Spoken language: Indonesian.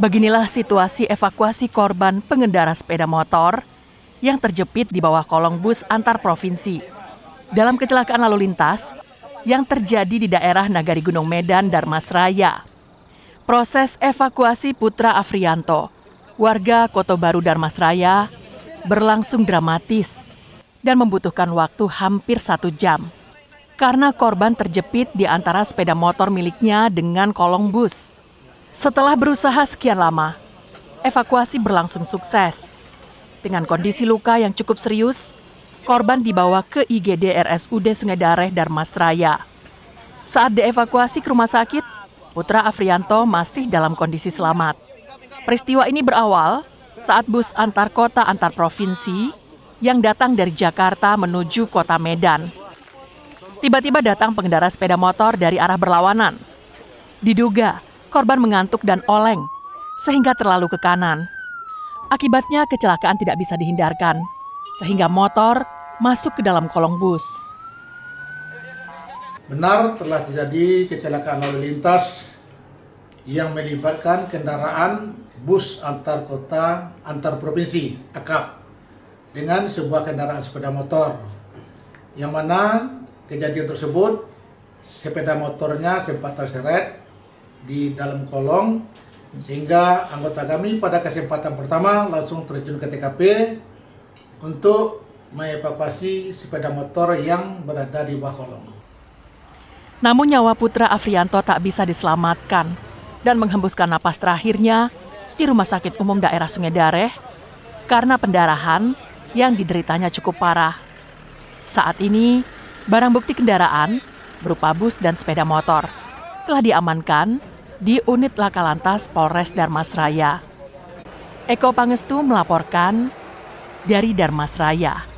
Beginilah situasi evakuasi korban pengendara sepeda motor yang terjepit di bawah kolong bus antar provinsi dalam kecelakaan lalu lintas yang terjadi di daerah Nagari Gunung Medan, Darmasraya. Proses evakuasi Putra Afrianto, warga Koto Baru Darmasraya, berlangsung dramatis dan membutuhkan waktu hampir satu jam karena korban terjepit di antara sepeda motor miliknya dengan kolong bus. Setelah berusaha sekian lama, evakuasi berlangsung sukses. Dengan kondisi luka yang cukup serius, korban dibawa ke IGD RSUD Sungai Dareh Darmasraya. Saat dievakuasi ke rumah sakit, Putra Afrianto masih dalam kondisi selamat. Peristiwa ini berawal saat bus antar kota antar provinsi yang datang dari Jakarta menuju kota Medan. Tiba-tiba datang pengendara sepeda motor dari arah berlawanan. Diduga korban mengantuk dan oleng sehingga terlalu ke kanan. Akibatnya kecelakaan tidak bisa dihindarkan sehingga motor masuk ke dalam kolong bus. Benar telah terjadi kecelakaan lalu lintas yang melibatkan kendaraan bus antar kota antar provinsi akap dengan sebuah kendaraan sepeda motor yang mana kejadian tersebut sepeda motornya sempat terseret di dalam kolong sehingga anggota kami pada kesempatan pertama langsung terjun ke TKP untuk mengevakuasi sepeda motor yang berada di bawah kolong. Namun nyawa putra Afrianto tak bisa diselamatkan dan menghembuskan napas terakhirnya di Rumah Sakit Umum Daerah Sungai Dareh karena pendarahan yang dideritanya cukup parah. Saat ini, barang bukti kendaraan berupa bus dan sepeda motor telah diamankan di unit Laka Lantas Polres Darmasraya. Eko Pangestu melaporkan dari Darmasraya.